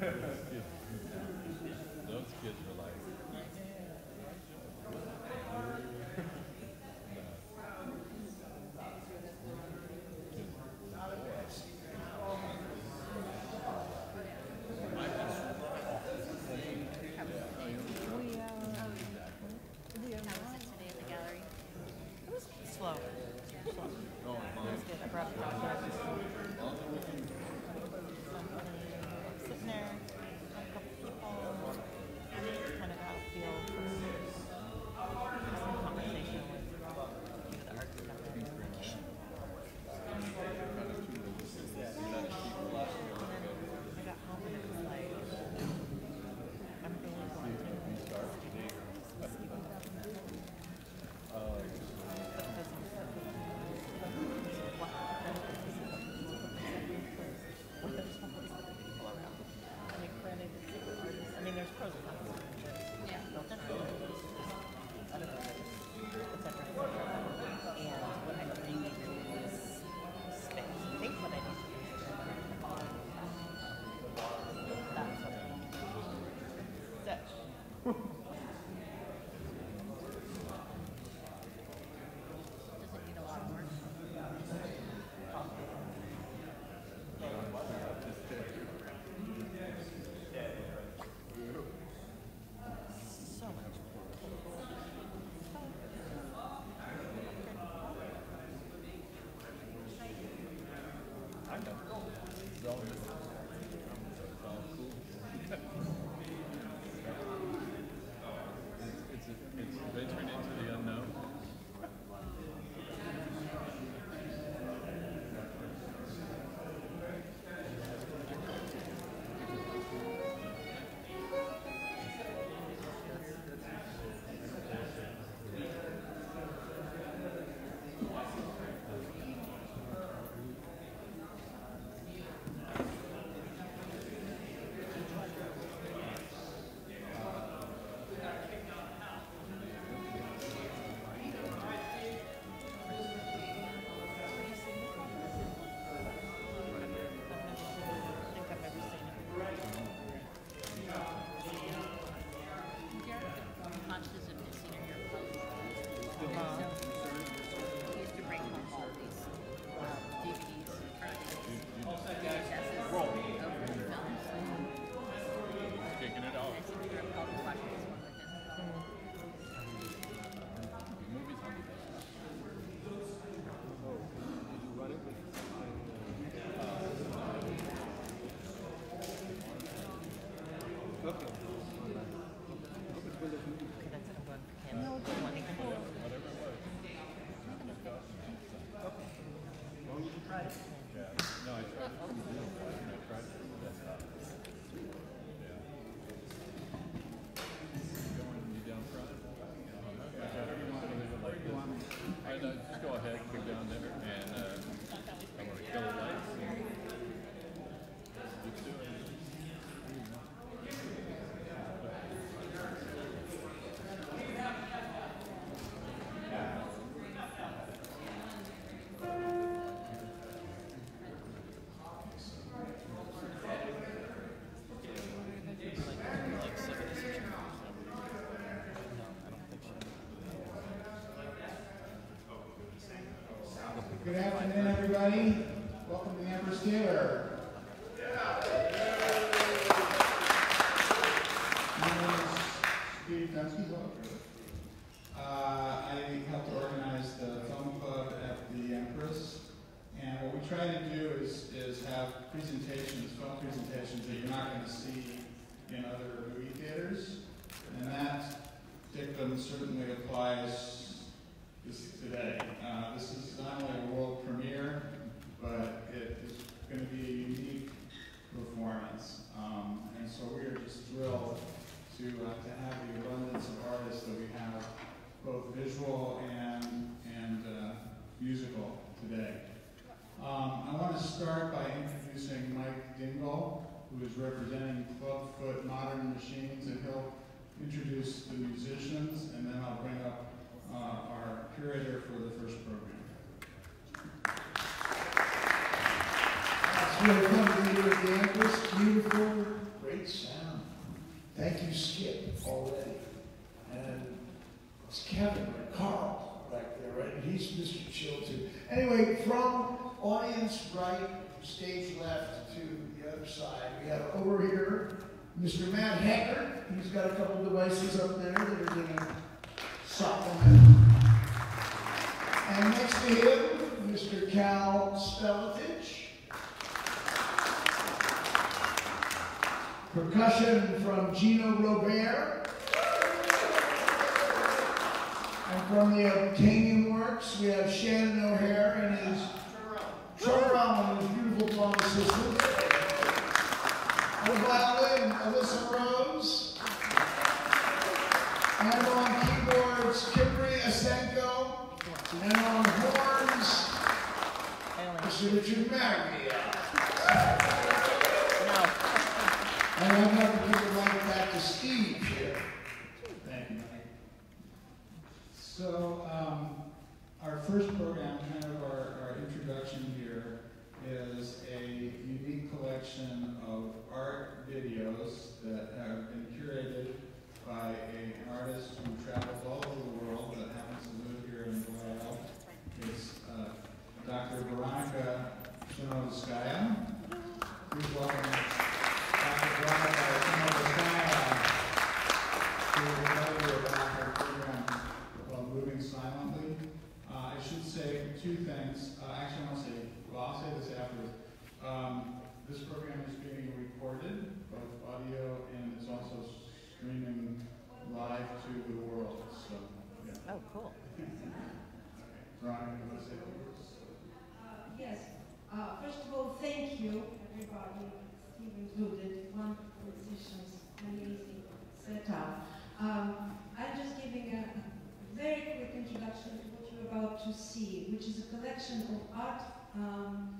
Yes. Good afternoon, everybody. Welcome to the Empress Theater. My name is Steve Dunsky. Uh, I helped organize the film club at the Empress. And what we try to do is, is have presentations, film presentations that you're not going to see in other movie theaters. And that dictum certainly applies this today. Uh, this is not only a world premiere, but it is going to be a unique performance. Um, and so we are just thrilled to, uh, to have the abundance of artists that we have, both visual and, and uh, musical today. Um, I want to start by introducing Mike Dingle, who is representing Clubfoot Modern Machines, and he'll introduce the musicians, and then I'll bring up uh, our curator for the first program. It's really fun to be here at the Empress. Beautiful, great sound. Thank you, Skip, already. And it's Kevin or Carl back there, right? He's Mr. Chill too. Anyway, from audience right, stage left to the other side, we have over here Mr. Matt Heckert. He's got a couple devices up there that are going to supplement. And next to him, Mr. Kal Spelletich. Percussion from Gino Robair. And from the Obtanium Works, we have Shannon O'Hare and his Chorale and his beautiful drum assistant. On violin, Alisa Rose. And on keyboards, Kymry Esainko. And on horns, Mr. Richard Marriott. And I'm going to give the mic back to Steve here. Thank you, Mike. So, um, our first program, kind of our, our introduction here, is a unique collection of art videos that have been curated by an artist who travels all over the world that happens to live here in Vallejo. It's uh, Dr. Veronica Shimanovskaya. Please welcome program is being recorded, both audio and it's also streaming live to the world. So, yeah. Oh, cool. Veronica, you want to say a few words? Uh, Yes, Uh, first of all, thank you, everybody, Steve included, wonderful musicians, amazing setup. Um, I'm just giving a very quick introduction to what you're about to see, which is a collection of art um,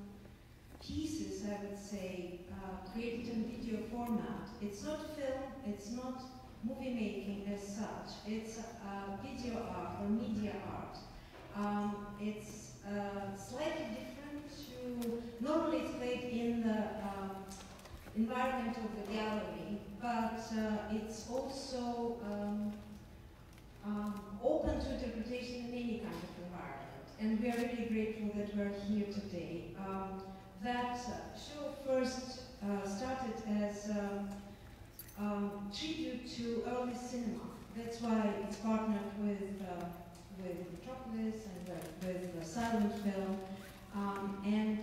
pieces, I would say, uh, created in video format. It's not film, it's not movie making as such, it's uh, video art or media art. Um, it's uh, slightly different to, normally it's played in the um, environment of the gallery, but uh, it's also um, um, open to interpretation in any kind of environment. And we are really grateful that we're here today. That show first uh, started as um, um, tribute to early cinema. That's why it's partnered with uh, with Metropolis and uh, with silent film, um, and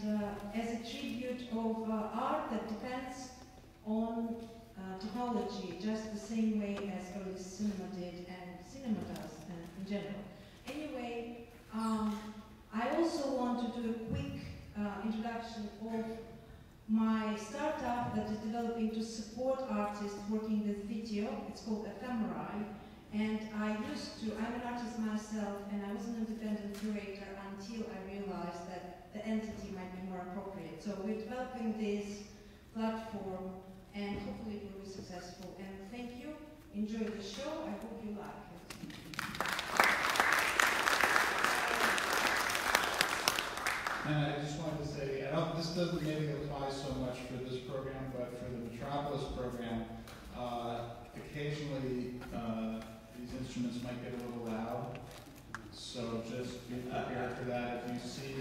as a tribute of art that depends on uh, technology, just the same way as early cinema did and cinema does in general. Anyway, um, I also want to do a quick uh, introduction of my startup that is developing to support artists working with video. It's called Ephemereye. And I used to, I'm an artist myself, and I was an independent curator until I realized that the entity might be more appropriate. So we're developing this platform, and hopefully it will be successful. And thank you. Enjoy the show. I hope you like it. And I just wanted to say, I don't, this doesn't maybe apply so much for this program, but for the Metropolis program, uh, occasionally, uh, these instruments might get a little loud. So just be prepared for that. If you see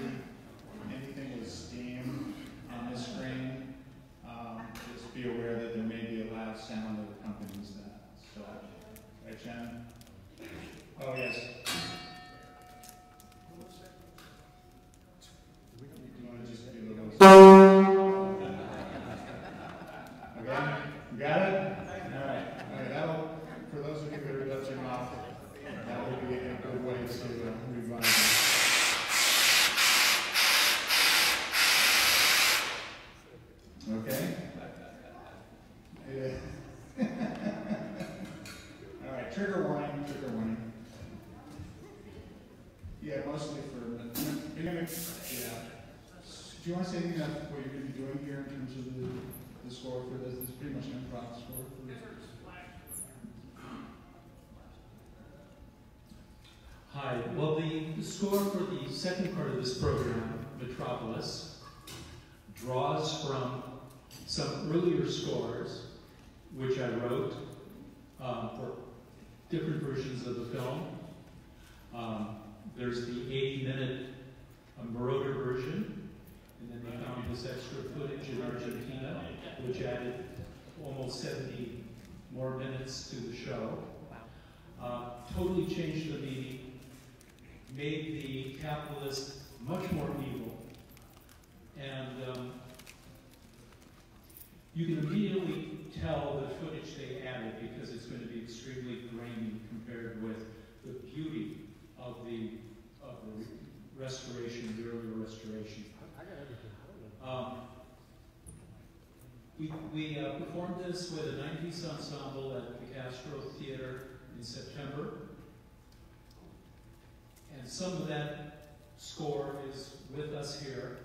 anything with steam on the screen, um, just be aware that there may be a loud sound that accompanies that. So, right, Shannon? Oh, yes. Got it? All right, all right, that'll, for those of you that are dusting off, that would be a good way to uh, revise it. Okay? Yeah. All right, trigger warning, trigger warning. Yeah, mostly for, yeah. Do you want to say anything about what you're going to be doing here in terms of the, the score for this? Is pretty much an improv score for this. Hi. Well, the, score for the second part of this program, Metropolis, draws from some earlier scores which I wrote um, for different versions of the film. Um, there's the eight-minute uh, Moroder version, then they found this extra footage in Argentina, which added almost 70 more minutes to the show. Uh, totally changed the meaning, made the capitalist much more evil, and um, you can immediately tell the footage they added because it's going to be extremely grainy compared with the beauty of the of the restoration, the earlier restoration. Um, we we uh, performed this with a 90s ensemble at the Castro Theater in September, and some of that score is with us here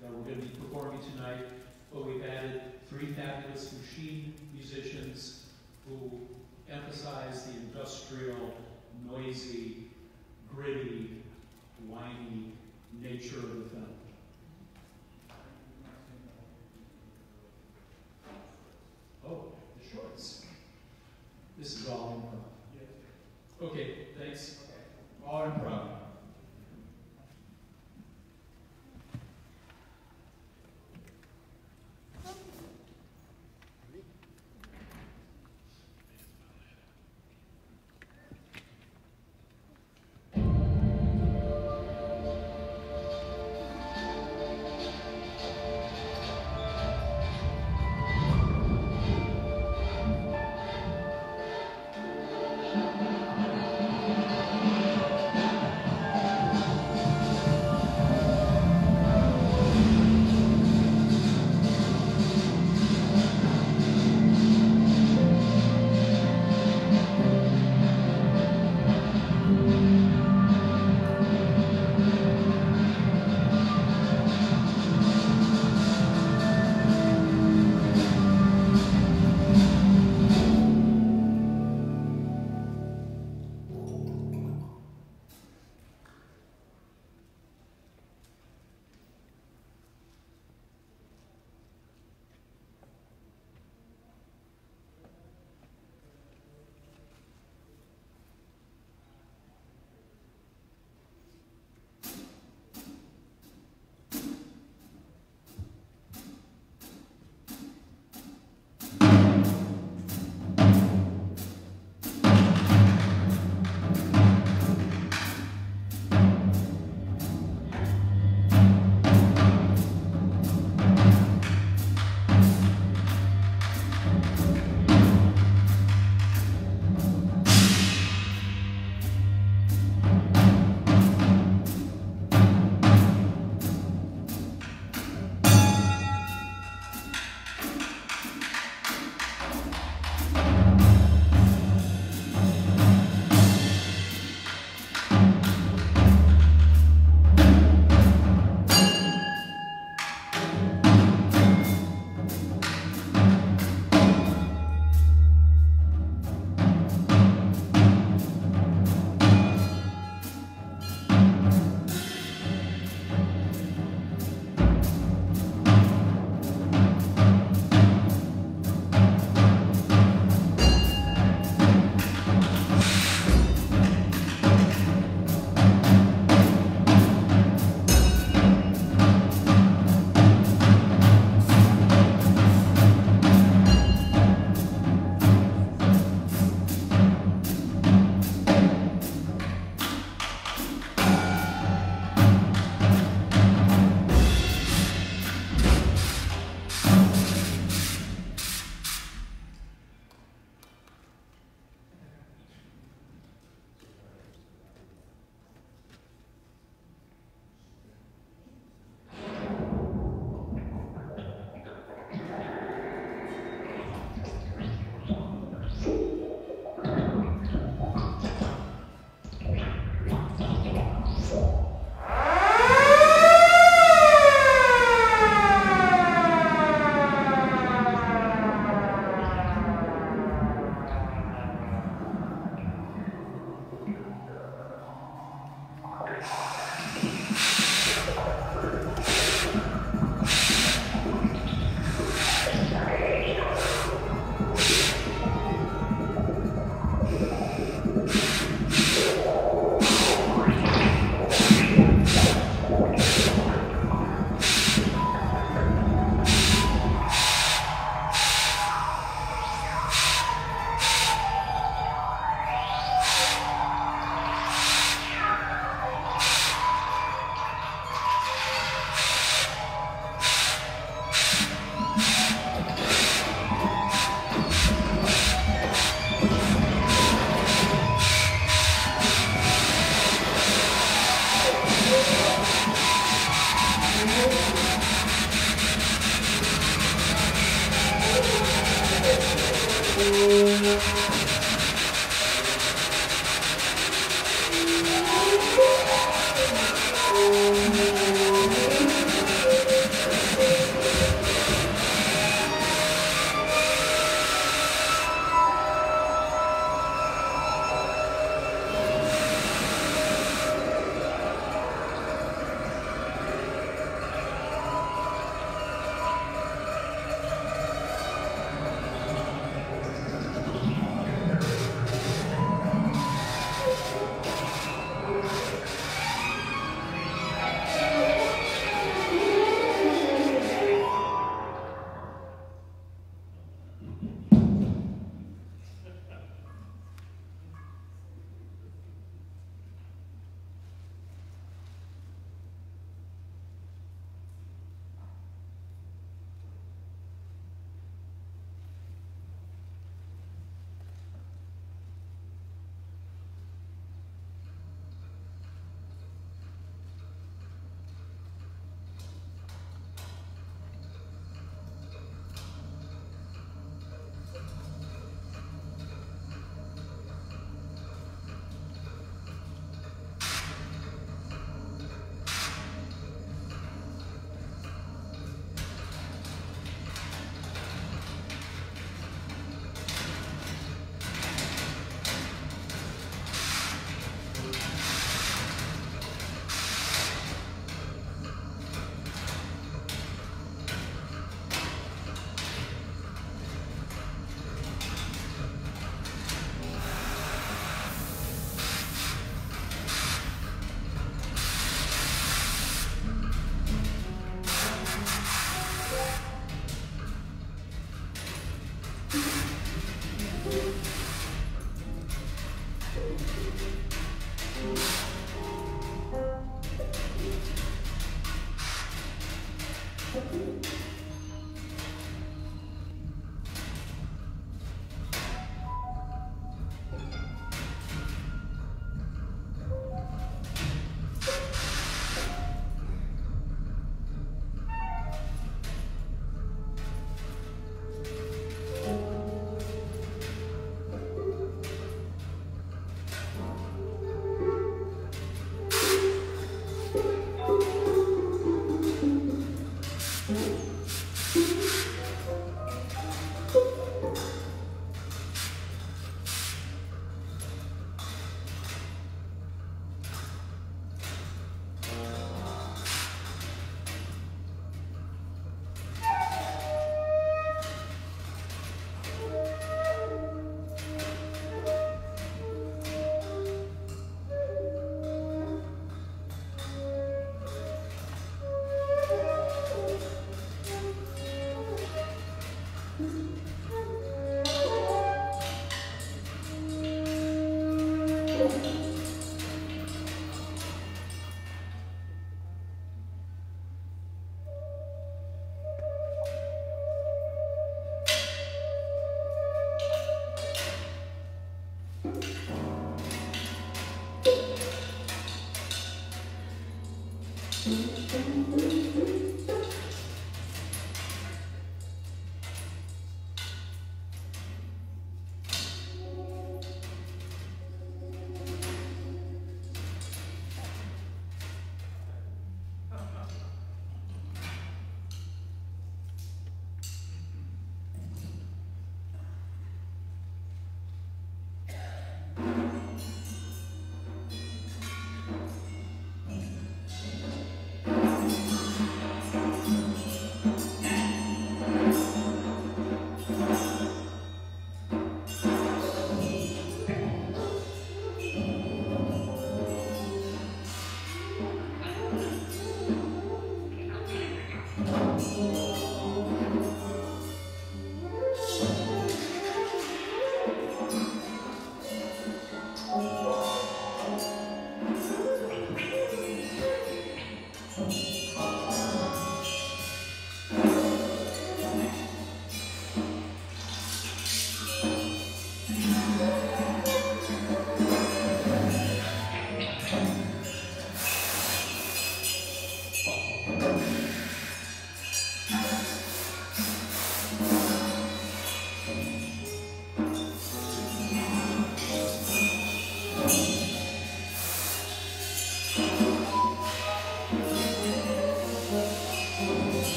that we're going to be performing tonight. But we've added three fabulous machine musicians who emphasize the industrial, noisy, gritty, whiny nature of the film. Oh, the shorts. This is all improv. Okay, thanks. All improv.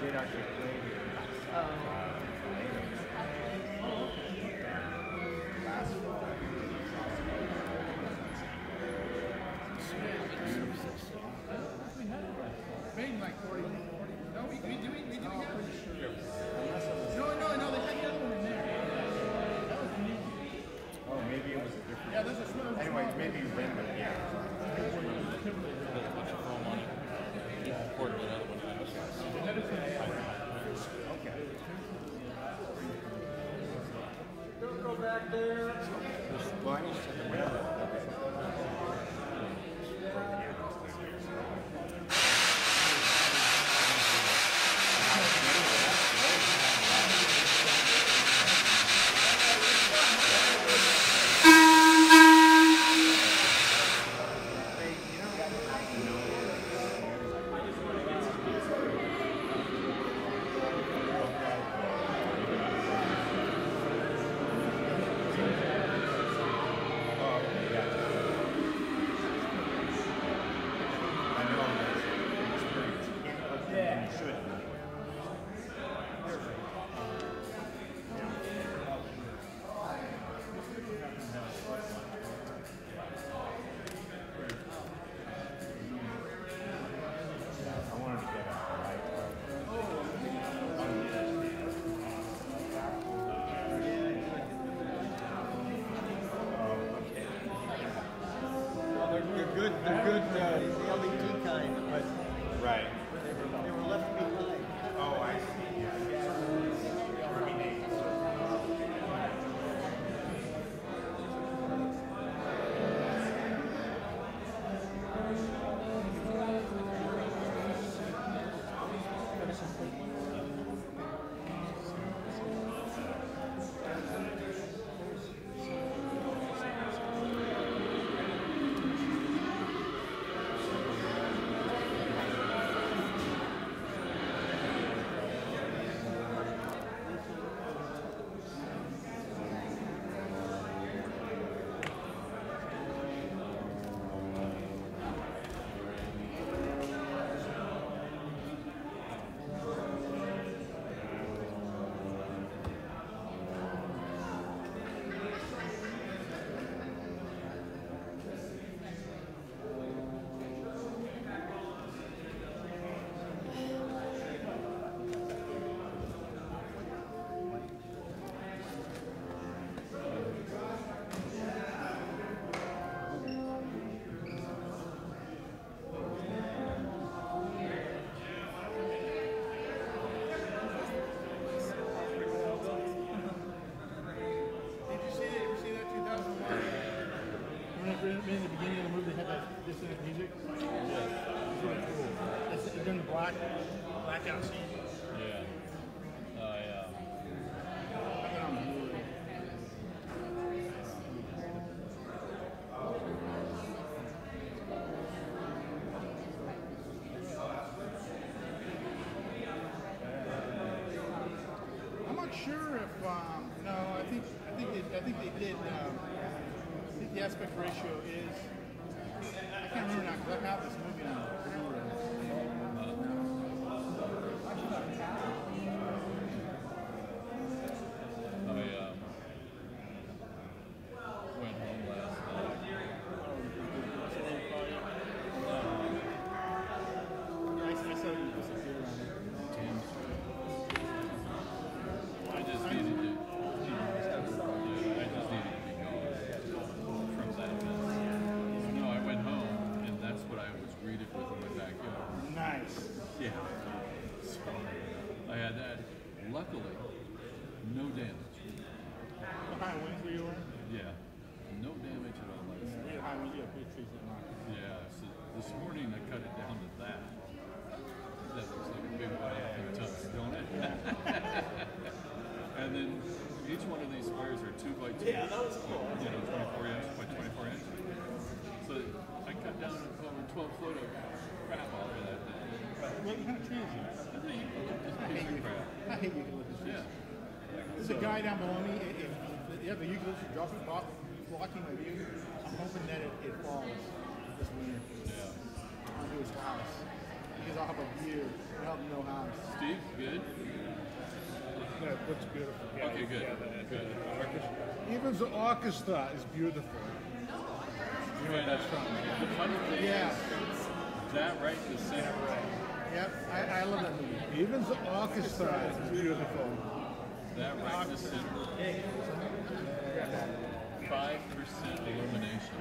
did actually play with uh, last fall. Like 40 aspect ratio down below me, if, you have the eucalyptus block, blocking my view, I'm hoping that it, it falls this winter. Yeah. Onto his house. Because I'll have a view and help him know how. Steve, good? Yeah, it looks beautiful. Yeah, okay, good. Good. Even the orchestra is beautiful. You know that's. The funny thing yeah. is, that right the center. Right? Yep, I, I love that movie. Even the orchestra is beautiful that right this center. 5% illumination.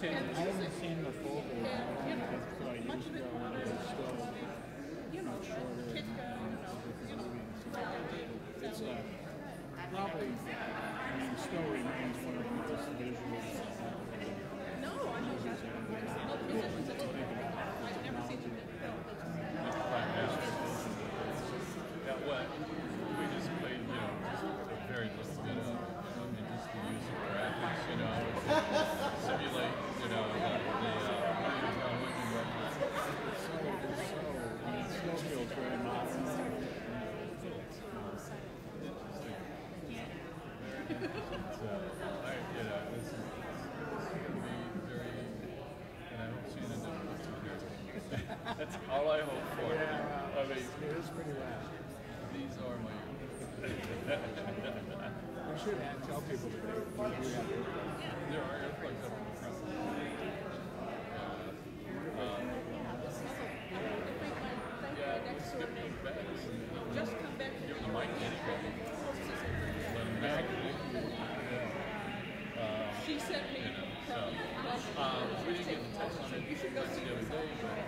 I haven't seen the full version. I used to go when you know, much shorter. It's uh, probably, I mean, still remains one of the most visual. No, I'm not. all I hope for. I mean, it is pretty loud. These are my. we should tell people that do. There are earplugs up in the front. Uh, um, Just come back. Give the mic she sent me. You know, so, um, we didn't get text on it. The other day.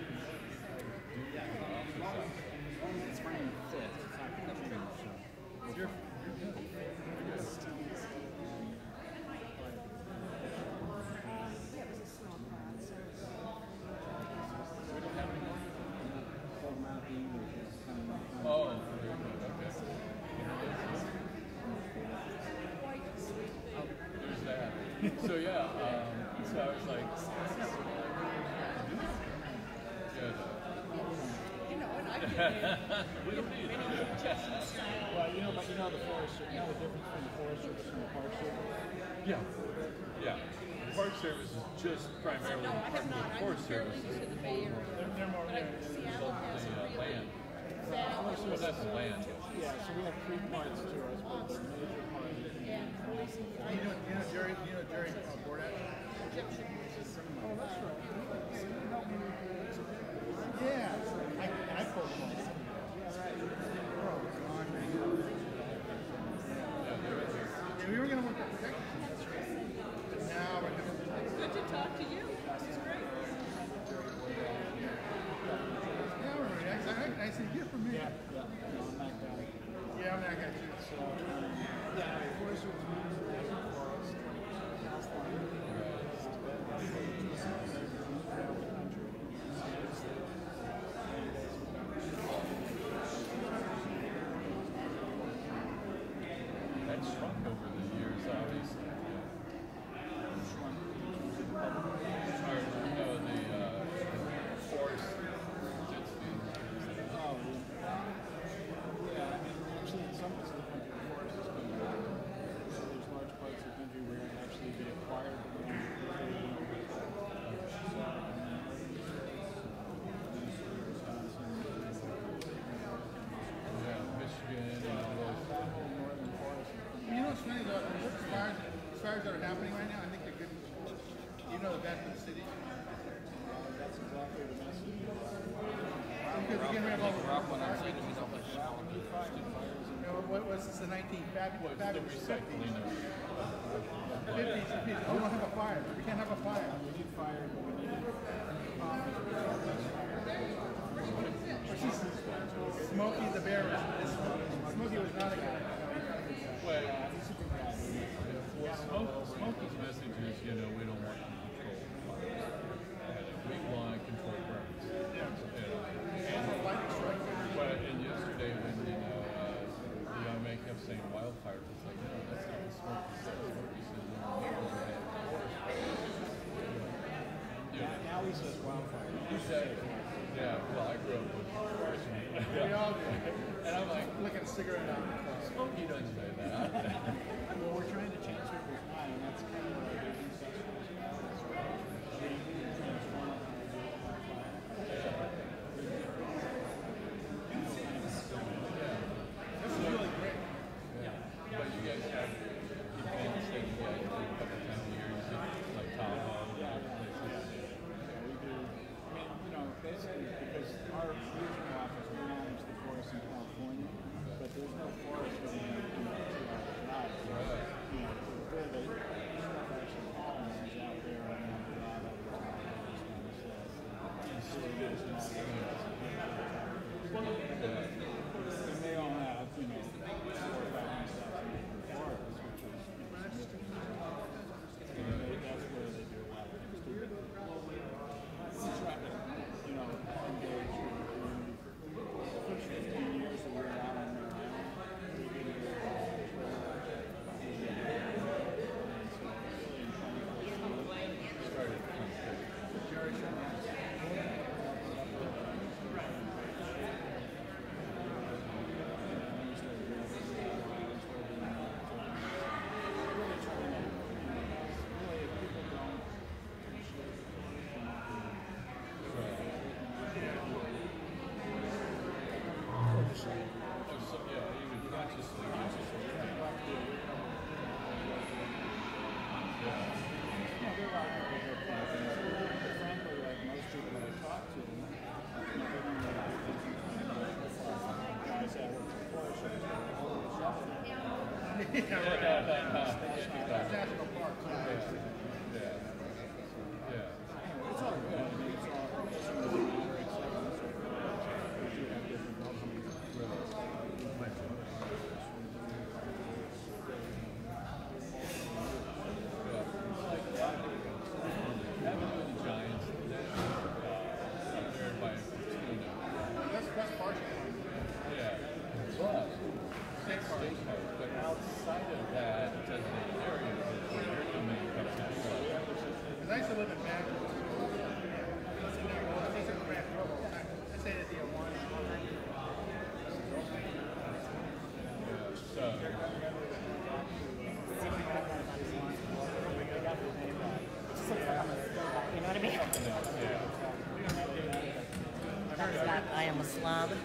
was the recycling of. Fifties, fifties. We don't have a fire. We can't have a fire. We need fire. We need. Um, the Bear You said it. Yeah, well, I grew up with yeah. We all do. And I'm like, look at a cigarette out. Smokey doesn't say that. well, we're trying to change people's mind. That's kind of yeah, right. Islam.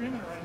Streaming right